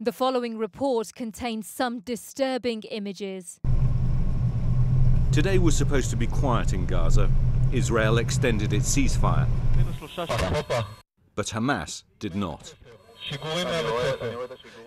The following report contains some disturbing images. Today was supposed to be quiet in Gaza. Israel extended its ceasefire, but Hamas did not.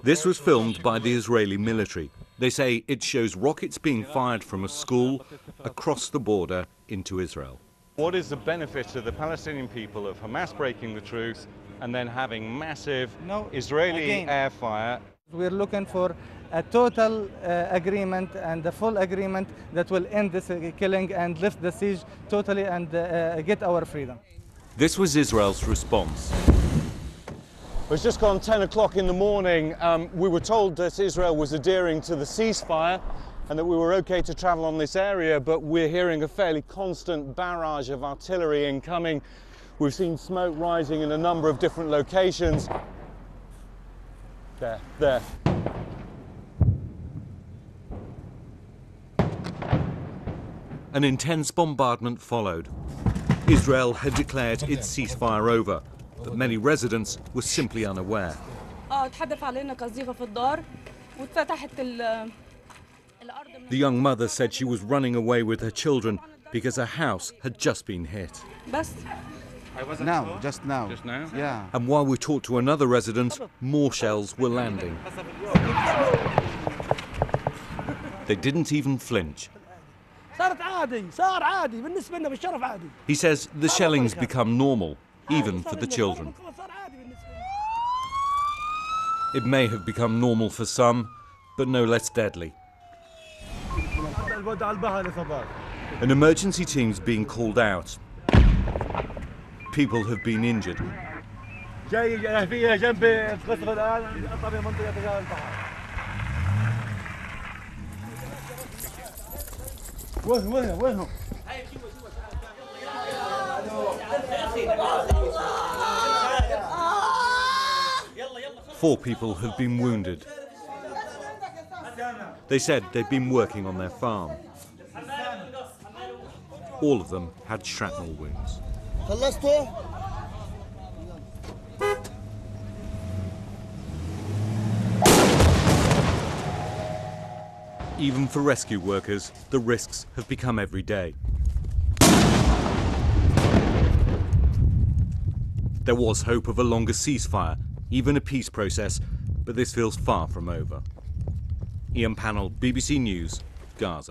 This was filmed by the Israeli military. They say it shows rockets being fired from a school across the border into Israel. What is the benefit to the Palestinian people of Hamas breaking the truce and then having massive No, Israeli again. air fire We're looking for a total uh, agreement and a full agreement that will end this uh, killing and lift the siege totally and uh, get our freedom. This was Israel's response. It's just gone 10 o'clock in the morning. Um, we were told that Israel was adhering to the ceasefire and that we were okay to travel on this area, but we're hearing a fairly constant barrage of artillery incoming. We've seen smoke rising in a number of different locations. There, there. An intense bombardment followed. Israel had declared its ceasefire over, that many residents were simply unaware. The young mother said she was running away with her children because her house had just been hit. Now, just now. Just now? Yeah. And while we talked to another resident, more shells were landing. They didn't even flinch. He says the shelling's become normal even for the children. It may have become normal for some, but no less deadly. An emergency team is being called out. People have been injured. Four people have been wounded. They said they'd been working on their farm. All of them had shrapnel wounds. Even for rescue workers, the risks have become every day. There was hope of a longer ceasefire even a peace process, but this feels far from over. Ian Pannell, BBC News, Gaza.